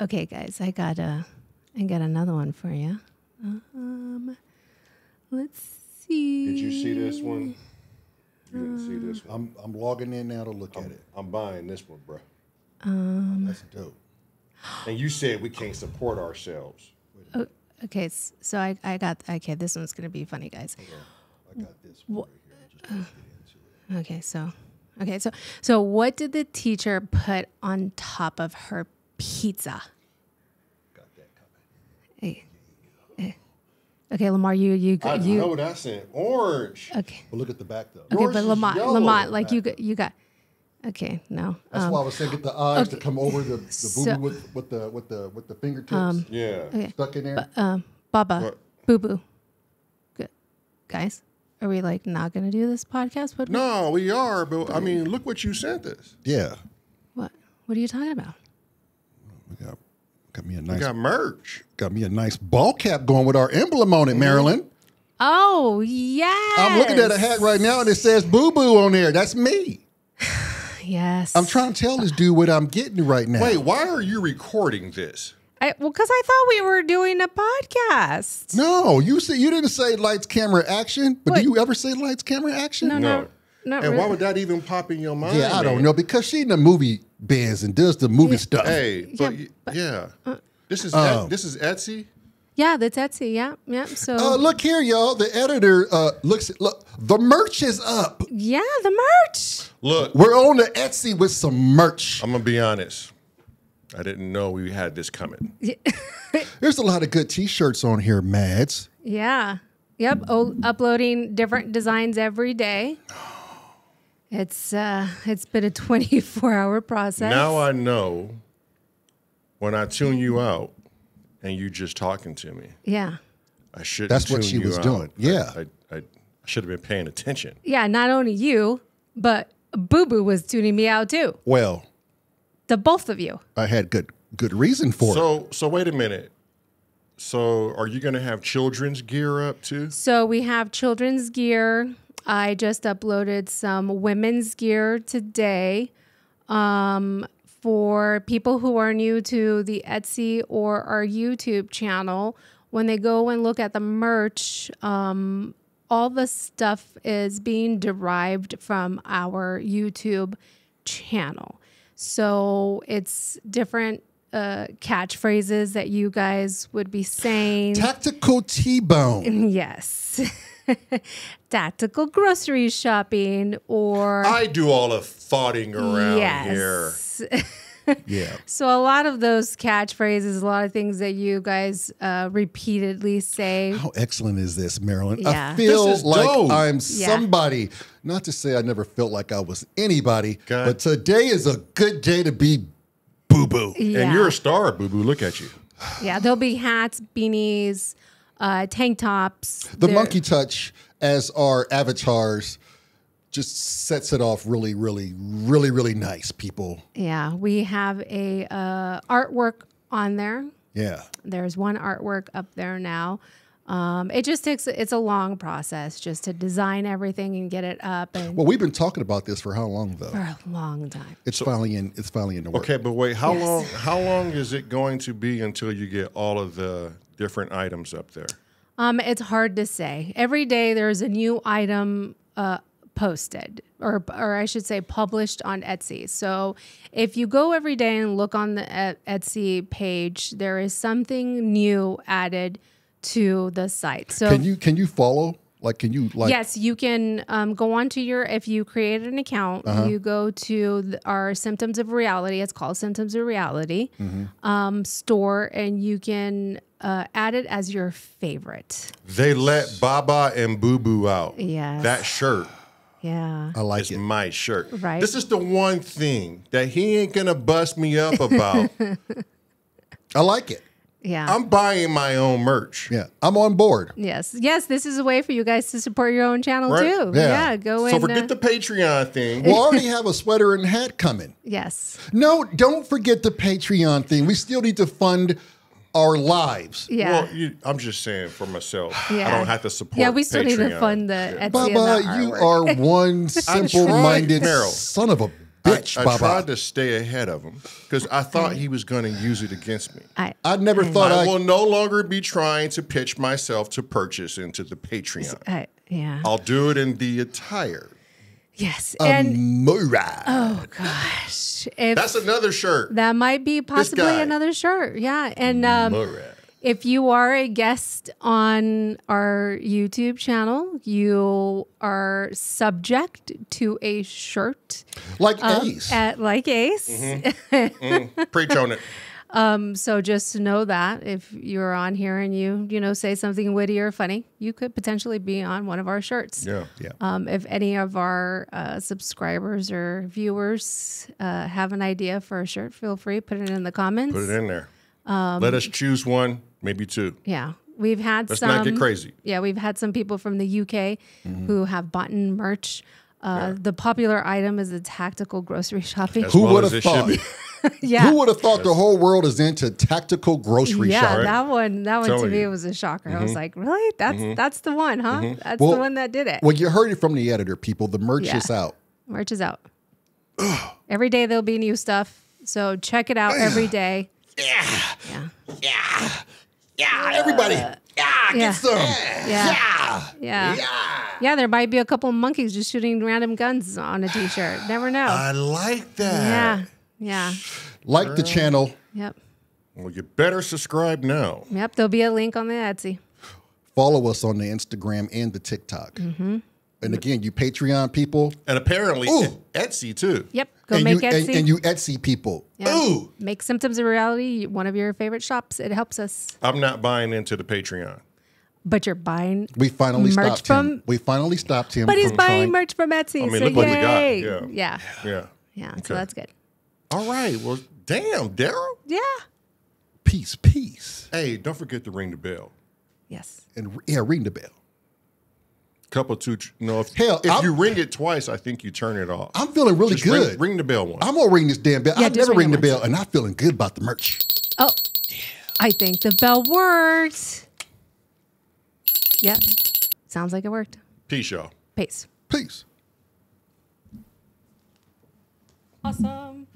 Okay, guys, I got a, I got another one for you. Um, let's see. Did you see this one? You didn't see this one. I'm I'm logging in now to look at it. I'm buying this one, bro. Um, That's dope. And you said we can't support ourselves. Oh, okay, s- so I, I got. Okay, this one's gonna be funny, guys. I got this one right here. Just let's get into it. Okay, so, okay, so, so what did the teacher put on top of her pizza? Got that coming. Hey, okay, Lamar, you, you, I you. know what I said. Orange. Okay. But look at the back though. Okay, Yours but is Lamont. Lamont, like you got, you got. Okay, no. That's um, why I was saying get the eyes to come over the, the boo So- Um, with with the with the with the fingertips Yeah. Okay. stuck in there. um, Baba, What? boo boo. Good, guys, are we like not gonna do this podcast? What? No, we are, but I mean, look what you sent us. yeah. What? What are you talking about? We got got me a We nice got merch. got me a nice ball cap going with our emblem on it, mm-hmm. Marelyn. Oh yes. I'm looking at a hat right now and it says boo boo on there. That's me. Yes. I'm trying to tell this dude what I'm getting right now. Wait, why are you recording this? I, well, because I thought we were doing a podcast. No, you see, you didn't say lights, camera, action. But What? do you ever say lights, camera, action? No, no, not And really. why would that even pop in your mind? Yeah, I don't man? know because she in the movie biz and does the movie stuff. Hey, Yeah, but, yeah. this is. Et- this is Etsy. Yeah, that's Etsy. Yeah, yeah. So Uh, look here, y'all. The editor uh, looks. Look, the merch is up. yeah, the merch. Look, We're on the Etsy with some merch. I'm gonna be honest. I didn't know we had this coming. There's a lot of good T-shirts on here, Mads. Yeah. Yep. O- uploading different designs every day. It's uh, it's been a 24 hour process. Now I know when I tune you out and you just talking to me, yeah. I should. That's what she was doing. Yeah. I, I, I should have been paying attention. Yeah. Not only you, but Boo Boo was tuning me out too. Well, The both of you. I had good good reason for it. So, so wait a minute. So, are you gonna have children's gear up too? So we have children's gear. I just uploaded some women's gear today. Um, for people who are new to the Etsy or our YouTube channel, when they go and look at the merch, um, all the stuff is being derived from our YouTube channel. So it's different uh, catchphrases that you guys would be saying. Tactical T-bone. Yes. Tactical grocery shopping or I do all the thoughting around here. yeah. So a lot of those catchphrases, a lot of things that you guys uh, repeatedly say. How excellent is this, Marelyn? Yeah. I feel like dope. I'm Yeah. somebody. Not to say I never felt like I was anybody, God. but today is a good day to be boo boo. Yeah. And you're a star, boo boo. Look at you. yeah, there'll be hats, beanies, uh, tank tops. The There- monkey touch as our avatars just sets it off really, really, really, really nice, people. Yeah, we have a uh, artwork on there. Yeah. There's one artwork up there now. Um, it just takes it's a long process just to design everything and get it up and Well, we've been talking about this for how long though? for a long time. It's finally in. It's finally in the work. Okay, but wait, how Yes. long? How long is it going to be until you get all of the different items up there? Um, it's hard to say. Every day there's a new item uh, posted, or or I should say published on Etsy. So if you go every day and look on the Etsy page, there is something new added to the site. So Can you can you follow? Like, can you like? yes, you can um, go onto your if you created an account, Uh-huh. you go to the, our Symptoms of Reality. It's called Symptoms of Reality Mm-hmm. um, store, and you can uh, add it as your favorite. They let Baba and Boo Boo out. Yes. That shirt Yeah. I like is it. my shirt. Right. This is the one thing that he ain't gonna bust me up about. I like it. Yeah. I'm buying my own merch. Yeah, I'm on board. yes. Yes. This is a way for you guys to support your own channel Right. too. Yeah. Yeah. Go So in. forget uh, the Patreon thing. We'll already have a sweater and hat coming. yes. No, don't forget the Patreon thing. We still need to fund our lives. Yeah. Well, you, I'm just saying for myself. yeah. I don't have to support. Yeah. We still need to fund the Etsy and Baba, the you are one simple-minded Meryl. son of a bitch, I, I Baba. tried to stay ahead of him because I thought he was going to use it against me. I, I never thought I I. will no longer be trying to pitch myself to purchase into the Patreon. I yeah. I'll do it in the attire. yes. And Murad. oh gosh, if That's another shirt. that might be possibly another shirt. Yeah. And um, Murad. If you are a guest on our YouTube channel, you are subject to a shirt like um, Ace. at like Ace. Mm-hmm. Preach on it. So just to know that if you're on here and you you know say something witty or funny, you could potentially be on one of our shirts. Yeah. yeah. Um, if any of our uh, subscribers or viewers uh, have an idea for a shirt, feel free put it in the comments. Put it in there. Um, Let us choose one, maybe two. Yeah, we've had Let's some. not get crazy. Yeah, we've had some people from the UK Mm-hmm. who have bought in merch. Uh, The popular item is the tactical grocery shopping. As Who well would have thought? yeah, Who would have thought the whole world is into tactical grocery yeah, shopping? that one. That one to Telling me you. was a shocker. I was like, really? That's that's the one, huh? That's Mm-hmm. Well- the one that did it. Well, you heard it from the editor, people. The merch Yeah. is out. Merch is out. every day there'll be new stuff, so check it out every day. Yeah, Yeah, everybody. Yeah, yeah, get some. yeah, Yeah. yeah, yeah. There might be a couple monkeys just shooting random guns on a T-shirt. Never know. I like that. yeah, yeah, Like the channel. yep. Well, you better subscribe now. Yep, there'll be a link on the Etsy. Follow us on the Instagram and the TikTok. Mm-hmm. And again, you Patreon people. And apparently Ooh. Etsy too. Yep, go and make you, Etsy. And, and you Etsy people. Yeah. Ooh. Make Symptoms a Reality one of your favorite shops. It helps us. I'm not buying into the Patreon. But you're buying. We finally Merch stopped him. We finally stopped him. But he's from buying trying- merch from Etsy. I mean, so look what we got. Yeah. yeah, Yeah. yeah. Okay. So that's good. All right. Well, damn, Daryl. Yeah. Peace, peace. Hey, don't forget to ring the bell. Yes. And yeah, ring the bell. Couple two. No, if, Hell, if I'm- you ring it twice, I think you turn it off. I'm feeling really Just good. Ring, the bell once. I'm gonna ring this damn bell. Yeah, I've just never ring ring the bell, and I'm feeling good about the merch. Oh, I think the bell worked. Yep. Sounds like it worked. Peace, y'all. Peace. Peace. Awesome.